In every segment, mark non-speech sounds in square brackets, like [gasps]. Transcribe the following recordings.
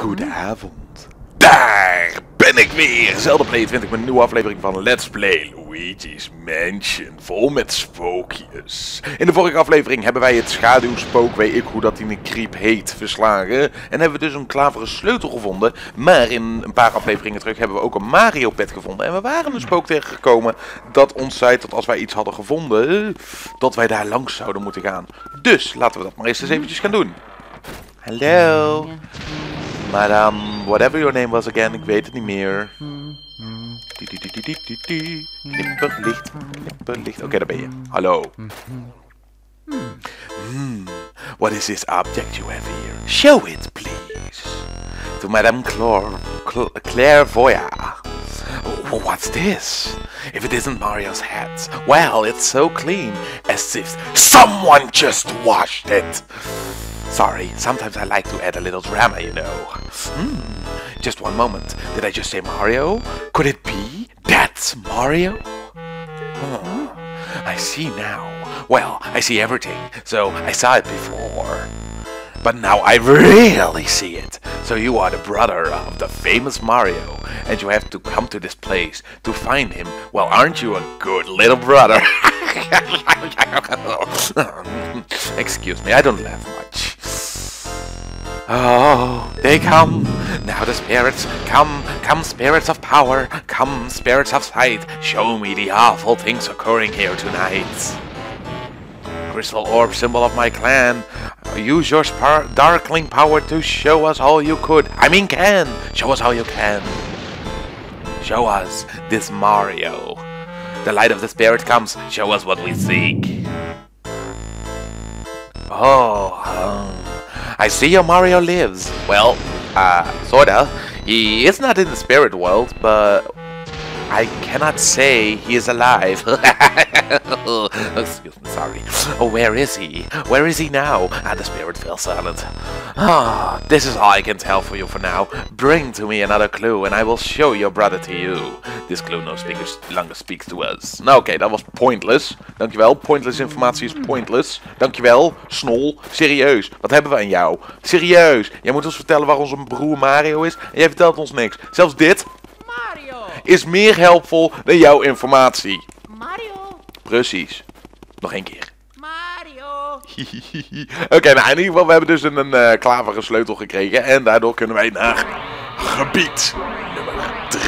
Goedenavond. Daar ben ik weer. Zelda Play 20 met een nieuwe aflevering van Let's Play Luigi's Mansion. Vol met spookjes. In de vorige aflevering hebben wij het schaduwspook, weet ik hoe dat in een creep heet, verslagen. En hebben we dus een klaveren sleutel gevonden. Maar in een paar afleveringen terug hebben we ook een Mario pet gevonden. En we waren een spook tegengekomen dat ons zei dat als wij iets hadden gevonden, dat wij daar langs zouden moeten gaan. Dus laten we dat maar eerst eens eventjes gaan doen. Hallo. Madame, whatever your name was again, ik weet het niet. Oké, daar ben je. Hmm, what is this object you have here? Show it, please. To Madame Claire, Cl Clairvoyant. What's this? If it isn't Mario's hat, well, it's so clean, as if someone just washed it. Sorry, sometimes I like to add a little drama, you know. Hmm, just one moment. Did I just say Mario? Could it be? That's Mario? Oh, I see now. Well, I see everything, so I saw it before. But now I really see it. So you are the brother of the famous Mario, and you have to come to this place to find him. Well, aren't you a good little brother? [laughs] Excuse me, I don't laugh much. Oh, they come. Now the spirits come. Come, spirits of power. Come, spirits of sight. Show me the awful things occurring here tonight. Crystal orb, symbol of my clan. Use your darkling power to show us all you could. I mean, can. Show us all you can. Show us this Mario. The light of the spirit comes. Show us what we seek. Oh, um, I see your Mario lives. Well, uh, sorta. He is not in the spirit world, but I cannot say he is alive. [laughs] Excuse me, sorry. Oh, where is he? Where is he now? And the spirit fell silent. Ah, this is all I can tell for you for now. Bring to me another clue and I will show your brother to you. This clue no speakers longer speaks to us. Nou oké, dat was pointless. Dankjewel. Pointless informatie is pointless. Dankjewel. Snol. Serieus. Wat hebben we aan jou? Serieus. Jij moet ons vertellen waar onze broer Mario is. En jij vertelt ons niks. Zelfs dit Mario! is meer helpvol dan jouw informatie. Precies. Nog één keer. Mario! [laughs] Oké, nou in ieder geval, we hebben dus een, een eh, klaveren sleutel gekregen. En daardoor kunnen wij naar gebied nummer 3.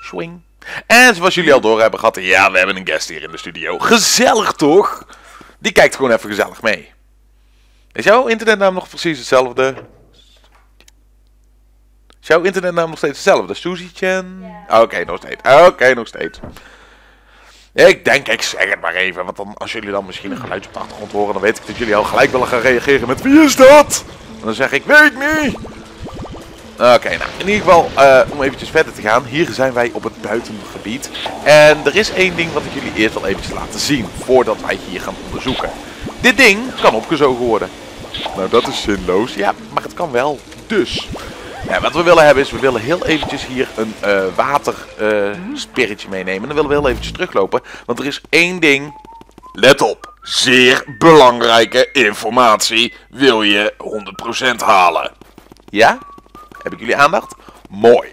Swing. En zoals jullie al door hebben gehad, ja, we hebben een guest hier in de studio. Gezellig toch? Die kijkt gewoon even gezellig mee. Is jouw internetnaam nog precies hetzelfde? Is jouw internetnaam nog steeds hetzelfde? Suzy-chan? Oké, nog steeds. Oké, nog steeds. Ik denk, ik zeg het maar even. Want dan, als jullie dan misschien een geluidje op de achtergrond horen, dan weet ik dat jullie al gelijk willen gaan reageren met wie is dat? En dan zeg ik, weet niet. Oké, nou, in ieder geval, eh, om eventjes verder te gaan. Hier zijn wij op het buitengebied. En er is één ding wat ik jullie eerst wel eventjes laten zien, voordat wij hier gaan onderzoeken. Dit ding kan opgezogen worden. Nou, dat is zinloos. Ja, maar het kan wel. Dus, ja, wat we willen hebben is, we willen heel eventjes hier een eh waterspiritje meenemen. Dan willen we heel eventjes teruglopen, want er is één ding. Let op, zeer belangrijke informatie wil je 100% halen. Ja? Heb ik jullie aandacht? Mooi.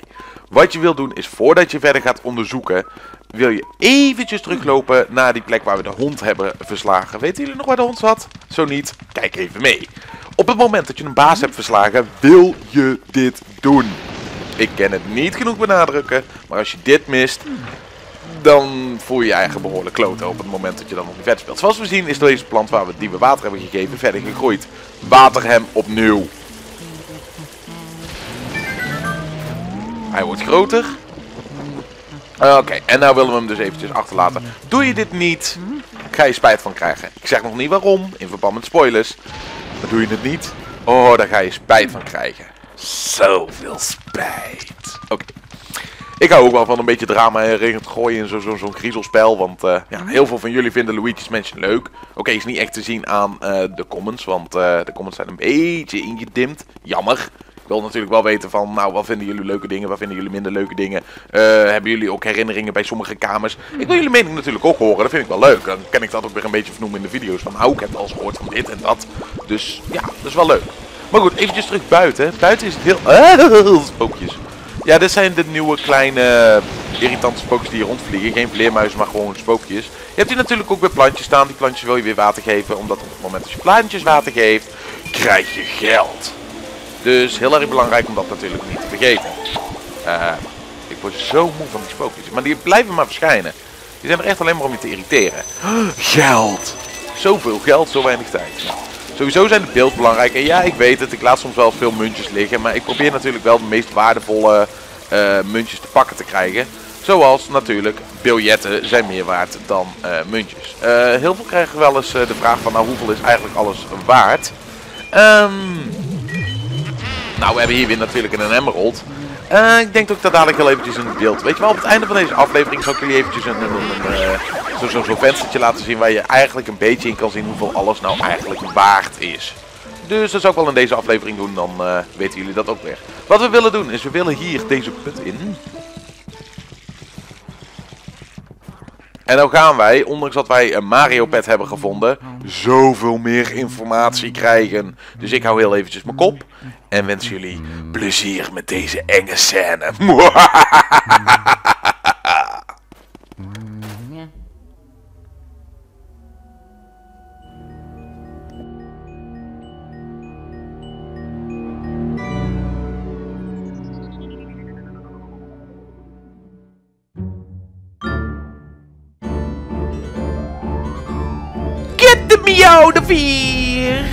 Wat je wil doen is, voordat je verder gaat onderzoeken, wil je eventjes teruglopen naar die plek waar we de hond hebben verslagen. Weten jullie nog waar de hond zat? Zo niet, kijk even mee. Op het moment dat je een baas hebt verslagen, wil je dit doen. Ik kan het niet genoeg benadrukken, maar als je dit mist, dan voel je je eigen behoorlijk kloten op het moment dat je dan nog niet vet speelt. Zoals we zien is deze plant waar we die we water hebben gegeven verder gegroeid. Water hem opnieuw. Hij wordt groter. Oké, en nou willen we hem dus eventjes achterlaten. Doe je dit niet, ga je spijt van krijgen. Ik zeg nog niet waarom, in verband met spoilers. Maar doe je het niet, oh, daar ga je spijt van krijgen. Zoveel spijt. Oké. Ik hou ook wel van een beetje drama erin te gooien in zo'n zo, zo'n griezelspel. Want eh, ja, heel veel van jullie vinden Luigi's Mansion leuk. Oké, is niet echt te zien aan eh, de comments. Want eh, de comments zijn een beetje ingedimd. Jammer. Ik wil natuurlijk wel weten van, nou, wat vinden jullie leuke dingen, wat vinden jullie minder leuke dingen? Eh, hebben jullie ook herinneringen bij sommige kamers? Ik wil jullie mening natuurlijk ook horen, dat vind ik wel leuk. Dan kan ik dat ook weer een beetje vernoemen in de video's. Van, nou, ik heb wel eens gehoord van dit en dat. Dus ja, dat is wel leuk. Maar goed, eventjes terug buiten. Buiten is het heel... Spookjes. Ja, dit zijn de nieuwe kleine irritante spookjes die hier rondvliegen. Geen vleermuizen, maar gewoon spookjes. Je hebt hier natuurlijk ook weer plantjes staan. Die plantjes wil je weer water geven. Omdat op het moment dat je plantjes water geeft, krijg je geld. Dus heel erg belangrijk om dat natuurlijk niet te vergeten. Eh, ik word zo moe van die spookjes. Maar die blijven maar verschijnen. Die zijn er echt alleen maar om je te irriteren. [gasps] Geld! Zoveel geld, zo weinig tijd. Sowieso zijn de beelds belangrijk. En ja, ik weet het. Ik laat soms wel veel muntjes liggen. Maar ik probeer natuurlijk wel de meest waardevolle uh, muntjes te pakken te krijgen. Zoals natuurlijk biljetten zijn meer waard dan uh, muntjes. Heel veel krijgen wel eens de vraag van nou hoeveel is eigenlijk alles waard. Um, nou we hebben hier weer natuurlijk een emerald. Uh, ik denk dat ik dat dadelijk heel eventjes in beeld. Weet je wel, op het einde van deze aflevering zal ik jullie eventjes een, een, een, een zo'n zo, zo venstertje laten zien waar je eigenlijk een beetje in kan zien hoeveel alles nou eigenlijk waard is. Dus dat zou ik wel in deze aflevering doen, dan uh, weten jullie dat ook weer. Wat we willen doen is, we willen hier deze put in. En dan gaan wij, ondanks dat wij een Mario pet hebben gevonden, zoveel meer informatie krijgen. Dus ik hou heel eventjes mijn kop en wens jullie plezier met deze enge scène. [laughs] here!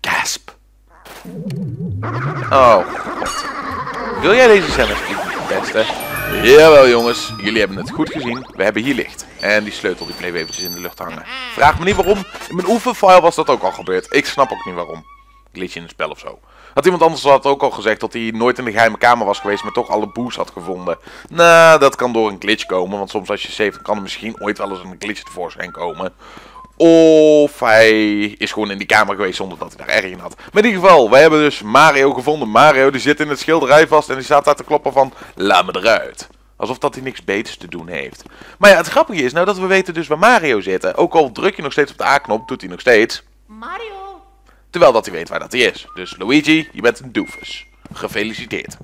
Gasp. Oh, god. Wil jij deze scène alsjeblieft testen? Jawel jongens, jullie hebben het goed gezien. We hebben hier licht. En die sleutel die bleef eventjes in de lucht hangen. Vraag me niet waarom. In mijn oefenfile was dat ook al gebeurd. Ik snap ook niet waarom. Glitch in het spel of zo. Had iemand anders had ook al gezegd dat hij nooit in de geheime kamer was geweest, maar toch alle boos had gevonden. Nou, dat kan door een glitch komen, want soms als je save, kan er misschien ooit wel eens een glitch tevoorschijn komen. Of hij is gewoon in die kamer geweest zonder dat hij daar erg in had. Maar in ieder geval, wij hebben dus Mario gevonden. Mario die zit in het schilderij vast en die staat daar te kloppen van, laat me eruit. Alsof dat hij niks beters te doen heeft. Maar ja, het grappige is nou dat we weten dus waar Mario zit. Ook al druk je nog steeds op de A-knop, doet hij nog steeds. Mario. Terwijl dat hij weet waar dat hij is. Dus Luigi, je bent een doofus. Gefeliciteerd.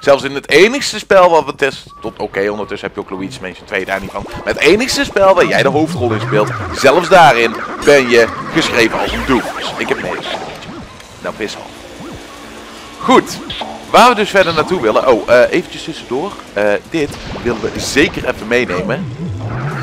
Zelfs in het enigste spel wat we testen... Tot oké, ondertussen heb je ook Luigi's Mansion 2 daar niet van. Maar het enigste spel waar jij de hoofdrol in speelt... Zelfs daarin ben je geschreven als een doofus. Ik heb nee. Nou, pis af. Goed. Waar we dus verder naartoe willen... Oh, uh, eventjes tussendoor. Uh, dit willen we zeker even meenemen.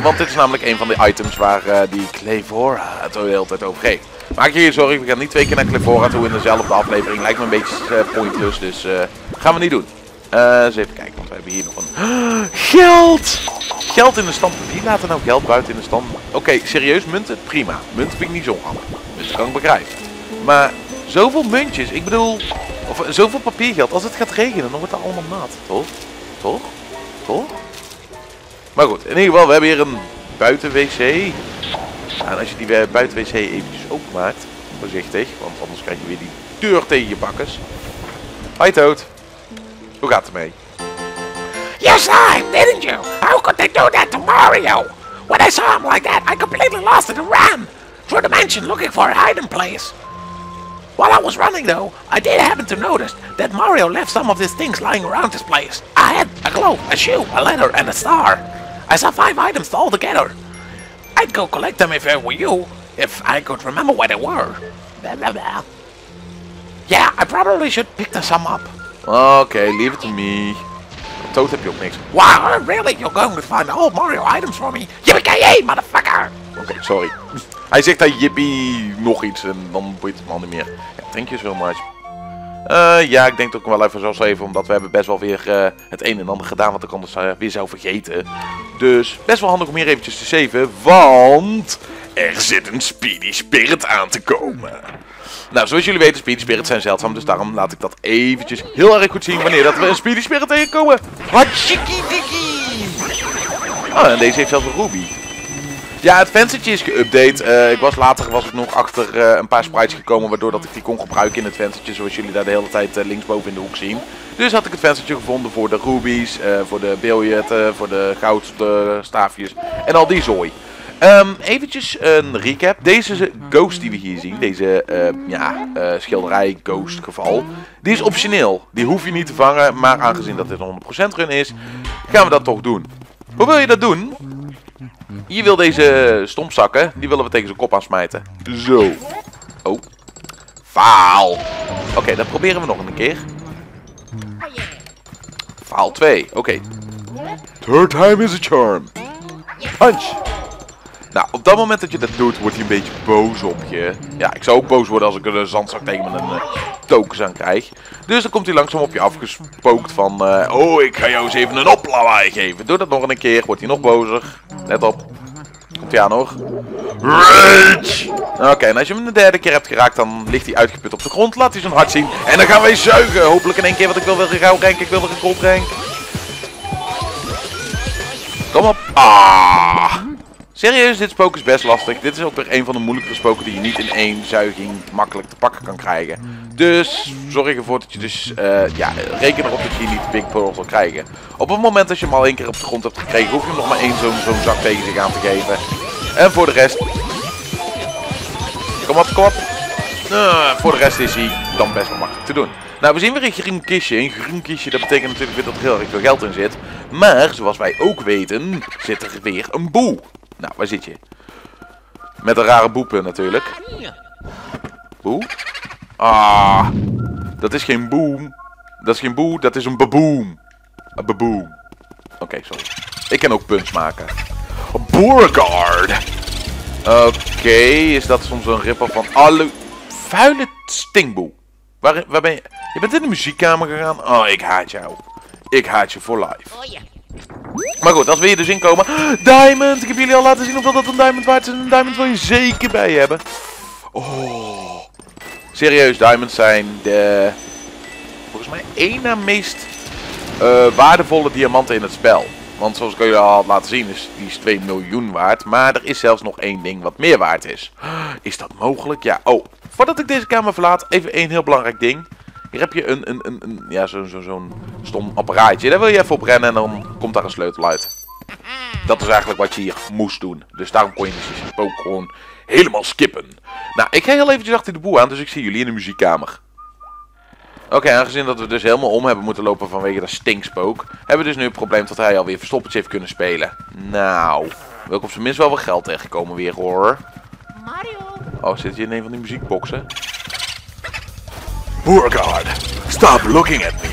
Want dit is namelijk een van de items waar uh, die Clevora het de hele tijd over geeft. Maak je je zorgen, we gaan niet twee keer naar Clevora toe in dezelfde aflevering. Lijkt me een beetje uh, pointless, dus uh, gaan we niet doen. Uh, eens even kijken, want we hebben hier nog een... [gasps] geld! Geld in de stand. Wie laat er nou geld buiten in de stand? Oké, serieus, munten? Prima. Munten vind ik niet zo handig. Munten kan ik begrijpen. Maar zoveel muntjes, ik bedoel... Of zoveel papiergeld, als het gaat regenen, dan wordt het allemaal nat. Toch? Toch? Toch? Maar goed, in ieder geval, we hebben hier een buiten-wc. Als je die buiten wc eventjes openmaakt, voorzichtig, want anders krijg je weer die deur tegen je bakkes. Hoi Toad. Hoe gaat het mee? You saw didn't you? How could they do that to Mario? When I saw him like that, I completely lost it and ran through the mansion looking for a hiding place. While I was running though, I did happen to notice that Mario left some of his things lying around this place. A hat, a glove, a shoe, a letter, and a star. I saw five items all together. I'd go collect them if I were you, if I could remember where they were. Blah, blah, blah. Yeah, I probably should pick some up. Oké, okay, leave it to me. Toad heb je ook niks. Wow, really? You're going to find all Mario items for me? Yippee-ki-yay, motherfucker! Oké, okay, sorry. Hij zegt dat yippie nog iets en dan boeit het man niet meer. Ja, thank you so much. Uh, ja, ik denk ook wel even zoals even, omdat we hebben best wel weer uh, het een en ander gedaan wat ik anders uh, weer zou vergeten. Dus best wel handig om hier eventjes te saven, want er zit een Speedy Spirit aan te komen. Nou, zoals jullie weten, Speedy Spirits zijn zeldzaam, dus daarom laat ik dat eventjes heel erg goed zien wanneer dat we een Speedy Spirit tegenkomen. Hatschiki dikkie! Oh, en deze heeft zelfs een Ruby. Ja, het venstertje is geüpdate. Eh, ik was later was ik nog achter eh, een paar sprites gekomen waardoor dat ik die kon gebruiken in het venstertje zoals jullie daar de hele tijd uh, linksboven in de hoek zien. Dus had ik het venstertje gevonden voor de rubies, voor de biljetten, voor de goudstaafjes en al die zooi. Um, eventjes een recap. Deze ghost die we hier zien, deze ja, schilderij ghost geval, die is optioneel. Die hoef je niet te vangen, maar aangezien dat dit een 100% run is, gaan we dat toch doen. Hoe wil je dat doen? Je wil deze stompzakken, die willen we tegen zijn kop aansmijten. Zo. Oh. Faal. Oké, dat proberen we nog een keer. Faal 2. Oké. Third time is a charm. Punch. Nou, op dat moment dat je dat doet, wordt hij een beetje boos op je. Ja, ik zou ook boos worden als ik een zandzak tegen mijn uh, tokens aan krijg. Dus dan komt hij langzaam op je afgespookt van... Uh, oh, ik ga jou eens even een oplawaai geven. Doe dat nog een keer, wordt hij nog bozer. Let op. Komt hij aan hoor. Rage! Oké, en als je hem de derde keer hebt geraakt, dan ligt hij uitgeput op de grond. Laat hij zijn hart zien. En dan gaan wij zuigen. Hopelijk in één keer, wat ik wil weer een gouden rank. Ik wil weer een gold rank. Kom op. Ah! Serieus, dit spook is best lastig. Dit is ook weer een van de moeilijkere spoken die je niet in één zuiging makkelijk te pakken kan krijgen. Dus zorg ervoor dat je dus, uh, ja, reken erop dat je niet Big Pearl zal krijgen. Op het moment dat je hem al één keer op de grond hebt gekregen, hoef je hem nog maar één zo'n zo'n zak tegen zich aan te geven. En voor de rest... Kom op, kom op. Uh, voor de rest is hij dan best wel makkelijk te doen. Nou, we zien weer een groen kistje. Een groen kistje, dat betekent natuurlijk weer dat er heel erg veel geld in zit. Maar, zoals wij ook weten, zit er weer een boe. Nou, waar zit je? Met een rare boepen natuurlijk. Boe? Ah, dat is geen boom. Dat is geen boe, dat is een baboom. Een baboom. Oké, sorry. Ik kan ook punch maken. Beauregard. Oké, is dat soms een ripper van alle vuile stingboe. Waar, waar ben je? Je bent in de muziekkamer gegaan. Oh, ik haat jou. Ik haat je voor life. Maar goed, als we hier dus inkomen... Diamond! Ik heb jullie al laten zien of dat een diamond waard is. Een diamond wil je zeker bij hebben. Oh. Serieus, diamonds zijn de... Volgens mij één na meest uh, waardevolle diamanten in het spel. Want zoals ik jullie al had laten zien, is die is 2 miljoen waard. Maar er is zelfs nog één ding wat meer waard is. Is dat mogelijk? Ja. Oh, voordat ik deze kamer verlaat, even één heel belangrijk ding. Hier heb je een, een, een, een ja, zo'n zo, zo stom apparaatje. Daar wil je even op rennen en dan komt daar een sleutel uit. Dat is eigenlijk wat je hier moest doen. Dus daarom kon je dus ook gewoon helemaal skippen. Nou, ik ga heel eventjes achter de boel aan, dus ik zie jullie in de muziekkamer. Oké, aangezien dat we dus helemaal om hebben moeten lopen vanwege dat stinkspook, hebben we dus nu het probleem dat hij alweer verstoppertje heeft kunnen spelen. Nou, wil ik op zijn minst wel wat geld tegenkomen weer hoor. Mario. Oh, zit je in een van die muziekboxen? Beauregard, stop looking at me.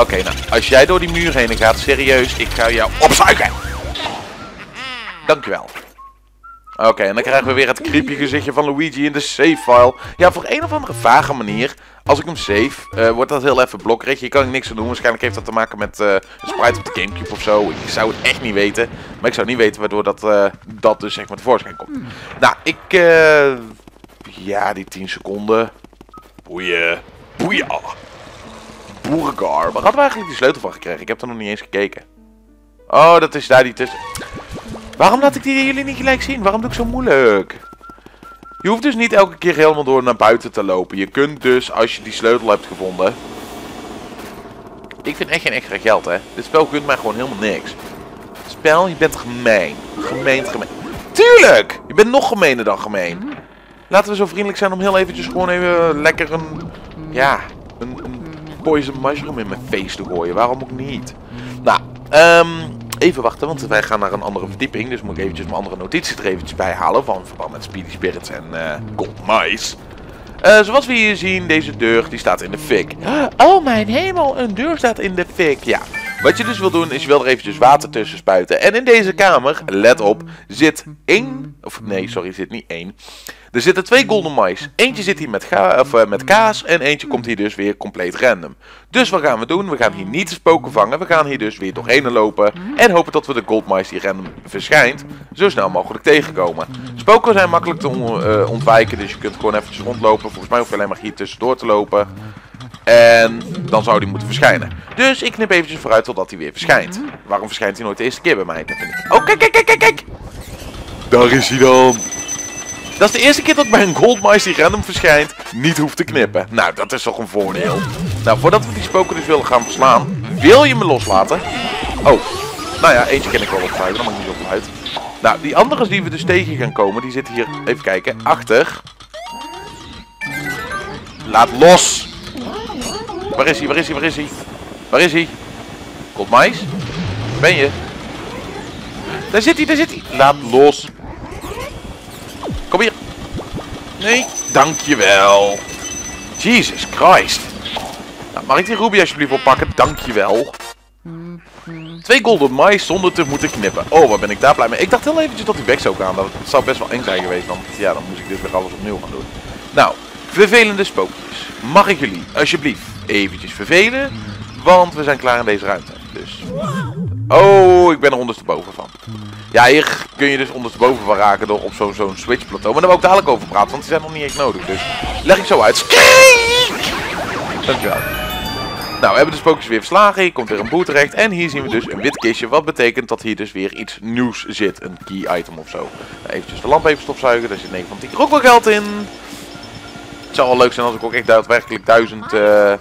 Oké, nou, als jij door die muur heen gaat, serieus, ik ga jou opzuigen. Dankjewel. Oké, en dan krijgen we weer het creepy gezichtje van Luigi in de save file. Ja, voor een of andere vage manier, als ik hem save, uh, wordt dat heel even blokkerig. Je kan er niks aan doen. Waarschijnlijk heeft dat te maken met een sprite op de Gamecube of zo. Ik zou het echt niet weten. Maar ik zou niet weten waardoor dat, uh, dat dus zeg maar tevoorschijn komt. Nou, ik... ja, die 10 seconden. Boeien. Boeien. Boergar. Waar hadden we eigenlijk die sleutel van gekregen? Ik heb er nog niet eens gekeken. Oh, dat is daar die tussen. Waarom laat ik die jullie niet gelijk zien? Waarom doe ik zo moeilijk? Je hoeft dus niet elke keer helemaal door naar buiten te lopen. Je kunt dus, als je die sleutel hebt gevonden... Ik vind echt geen extra geld, hè. Dit spel kunt mij gewoon helemaal niks. Spel, je bent gemeen. Gemeen, gemeen. Tuurlijk! Je bent nog gemeener dan gemeen. Laten we zo vriendelijk zijn om heel eventjes gewoon even lekker een... Ja, een, een poison mushroom in mijn face te gooien. Waarom ook niet? Nou, um, even wachten, want wij gaan naar een andere verdieping. Dus moet ik eventjes mijn andere notities er eventjes bij halen. Van verband met Speedy Spirits en uh, Gold Mice. Uh, zoals we hier zien, deze deur die staat in de fik. Oh mijn hemel, een deur staat in de fik. Ja, wat je dus wil doen is je wil er eventjes water tussen spuiten. En in deze kamer, let op, zit één... Of nee, sorry, zit niet één. Er zitten twee golden mice. Eentje zit hier met, of, uh, met kaas en eentje komt hier dus weer compleet random. Dus wat gaan we doen? We gaan hier niet de spoken vangen. We gaan hier dus weer doorheen lopen. En hopen dat we de gold mice die random verschijnt zo snel mogelijk tegenkomen. Spoken zijn makkelijk te uh, ontwijken. Dus je kunt gewoon eventjes rondlopen. Volgens mij hoef je alleen maar hier tussendoor te lopen. En dan zou die moeten verschijnen. Dus ik knip eventjes vooruit totdat hij weer verschijnt. Waarom verschijnt hij nooit de eerste keer bij mij? Oh, kijk, kijk, kijk, kijk, kijk! Daar is hij dan. Dat is de eerste keer dat bij een Goldmice die random verschijnt niet hoeft te knippen. Nou, dat is toch een voordeel. Nou, voordat we die spoken dus willen gaan verslaan, wil je me loslaten? Oh, nou ja, eentje ken ik wel opzuigen, dat maakt niet zoveel uit. Nou, die andere die we dus tegen gaan komen, die zitten hier, even kijken, achter. Laat los! Waar is hij, waar is hij, waar is hij? Waar is hij? Goldmice? Ben je? Daar zit hij, daar zit hij. Laat los. Kom hier. Nee, dankjewel. Jesus Christ. Nou, mag ik die Ruby alsjeblieft oppakken? Dankjewel. Twee golden mice zonder te moeten knippen. Oh, wat ben ik daar blij mee. Ik dacht heel eventjes dat die weg zou gaan. Dat zou best wel eng zijn geweest. Want ja, dan moest ik dus weer alles opnieuw gaan doen. Nou, vervelende spookjes. Mag ik jullie alsjeblieft eventjes vervelen? Want we zijn klaar in deze ruimte. Dus... Oh, ik ben er ondersteboven van. Ja, hier kun je dus ondersteboven van raken door op zo'n zo'n switch plateau. Maar daar wil ik dadelijk over praten, want die zijn nog niet echt nodig. Dus leg ik zo uit. Dankjewel. Nou, we hebben de spookjes weer verslagen. Hier komt weer een boer terecht. En hier zien we dus een wit kistje. Wat betekent dat hier dus weer iets nieuws zit. Een key item of zo. Nou, eventjes de lamp even stofzuigen. Daar zit 9 van 10 keer ook wel geld in. Het zou wel leuk zijn als ik ook echt daadwerkelijk duizend... Uh,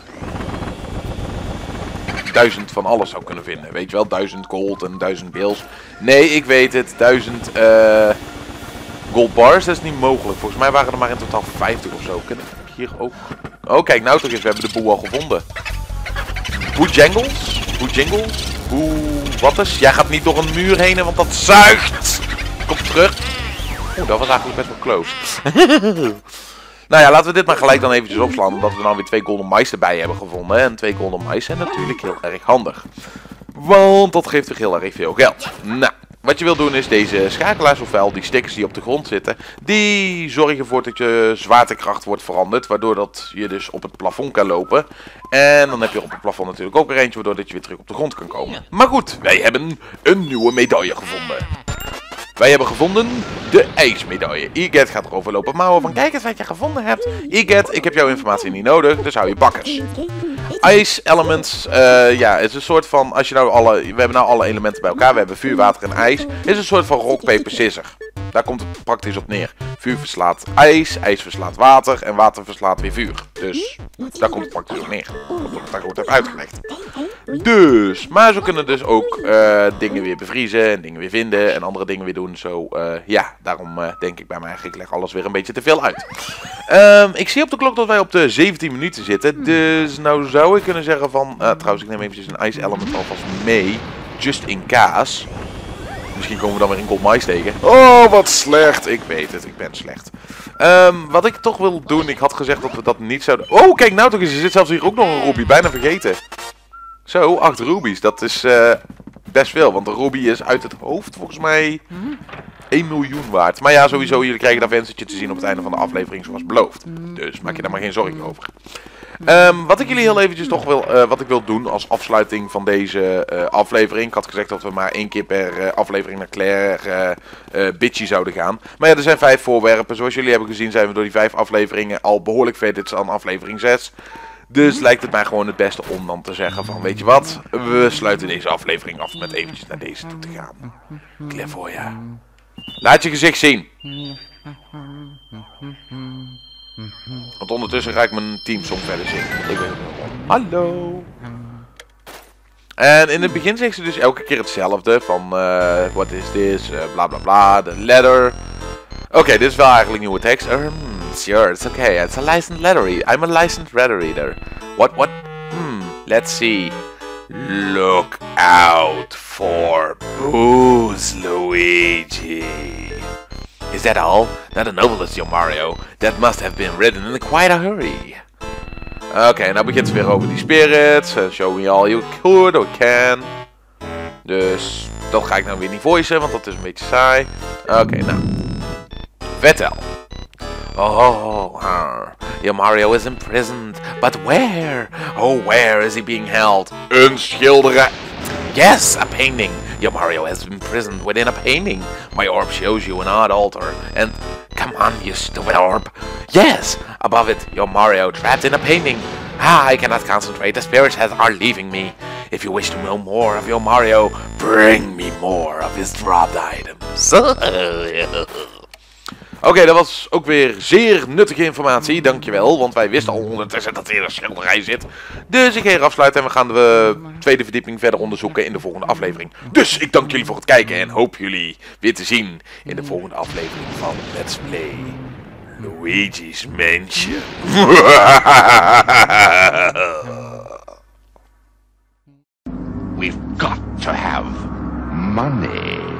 duizend van alles zou kunnen vinden. Weet je wel, duizend gold en duizend bills. Nee, ik weet het. Duizend uh, gold bars, dat is niet mogelijk. Volgens mij waren er maar in totaal 50 of zo. Kunnen we hier ook... Oh, kijk, nou toch eens. We hebben de boel al gevonden. Boejangles? Boejangles? Boe... Wat is? Jij gaat niet door een muur heen, want dat zuigt! Kom terug. Oeh, dat was eigenlijk best wel close. [laughs] nou ja, laten we dit maar gelijk dan eventjes opslaan. Omdat we dan weer twee golden mice erbij hebben gevonden. En twee golden mice zijn natuurlijk heel erg handig. Want dat geeft toch heel erg veel geld. Nou, wat je wil doen is deze schakelaars, ofwel die stickers die op de grond zitten, die zorgen ervoor dat je zwaartekracht wordt veranderd, waardoor dat je dus op het plafond kan lopen. En dan heb je op het plafond natuurlijk ook weer eentje, waardoor dat je weer terug op de grond kan komen. Maar goed, wij hebben een nieuwe medaille gevonden. Wij hebben gevonden de ijsmedaille. Iget gaat erover lopen mouwen van kijk eens wat je gevonden hebt. Iget, ik heb jouw informatie niet nodig, dus hou je bakkers. Ice Elements, uh, ja, is een soort van, als je nou alle, we hebben nou alle elementen bij elkaar, we hebben vuur, water en ijs, is een soort van rock, paper, scissor. Daar komt het praktisch op neer. Vuur verslaat ijs, ijs verslaat water en water verslaat weer vuur. Dus daar komt het praktisch op neer. Dat ik heb uitgelegd. Dus, maar ze kunnen dus ook uh, dingen weer bevriezen en dingen weer vinden en andere dingen weer doen. Zo, uh, ja, daarom uh, denk ik bij mij eigenlijk, ik leg alles weer een beetje te veel uit. Um, [laughs] ik zie op de klok dat wij op de 17 minuten zitten. Dus nou zou ik kunnen zeggen van, trouwens ik neem eventjes een ice element alvast mee. Just in case. Misschien komen we dan weer in Gold Mice tegen. Oh, wat slecht. Ik weet het, ik ben slecht. Um, wat ik toch wil doen, ik had gezegd dat we dat niet zouden... Oh, kijk nou toch eens, er zit zelfs hier ook nog een Ruby. Bijna vergeten. Zo, acht rubies. Dat is uh, best veel, want de ruby is uit het hoofd volgens mij 1 miljoen waard. Maar ja, sowieso, jullie krijgen dat venstertje te zien op het einde van de aflevering zoals beloofd. Dus maak je daar maar geen zorgen over. Um, wat ik jullie heel eventjes toch wil, uh, wat ik wil doen als afsluiting van deze uh, aflevering. Ik had gezegd dat we maar één keer per uh, aflevering naar Claire Bitchy zouden gaan. Maar ja, er zijn vijf voorwerpen. Zoals jullie hebben gezien zijn we door die vijf afleveringen al behoorlijk verder aan aflevering 6. Dus lijkt het mij gewoon het beste om dan te zeggen van, weet je wat, we sluiten deze aflevering af met eventjes naar deze toe te gaan. Clairvoya, laat je gezicht zien. Want ondertussen ga ik mijn teamsong verder zingen. Ik weet. Hallo. En in het begin zegt ze dus elke keer hetzelfde. Van, uh, what is this, uh, bla bla bla, de letter. Oké, dit is wel eigenlijk nieuwe tekst. Um, sure, it's okay. It's a licensed letter reader. I'm a licensed letter reader. What, what? Hmm, let's see. Look out for Booze Luigi. Is that all? Not a novelist, your Mario. That must have been written in quite a hurry. Okay, nou begint ze weer over die spirits. show me all you could or can. Dus dat ga ik nou weer niet voicen, want dat is een beetje saai. Oké, okay, nou. Vettel. Oh, uh, your Mario is imprisoned. But where? Oh, where is he being held? Een schilderij. Yes, a painting. Your Mario has been imprisoned within a painting. My orb shows you an odd altar. And come on, you stupid orb. Yes, above it, your Mario trapped in a painting. Ah, I cannot concentrate. The spirits are leaving me. If you wish to know more of your Mario, bring me more of his dropped items. [laughs] Oké, dat was ook weer zeer nuttige informatie, dankjewel. Want wij wisten al ondertussen dat er in een schilderij zit. Dus ik ga hier afsluiten en we gaan de tweede verdieping verder onderzoeken in de volgende aflevering. Dus ik dank jullie voor het kijken en hoop jullie weer te zien in de volgende aflevering van Let's Play Luigi's Mansion. [laughs] We've got to have money.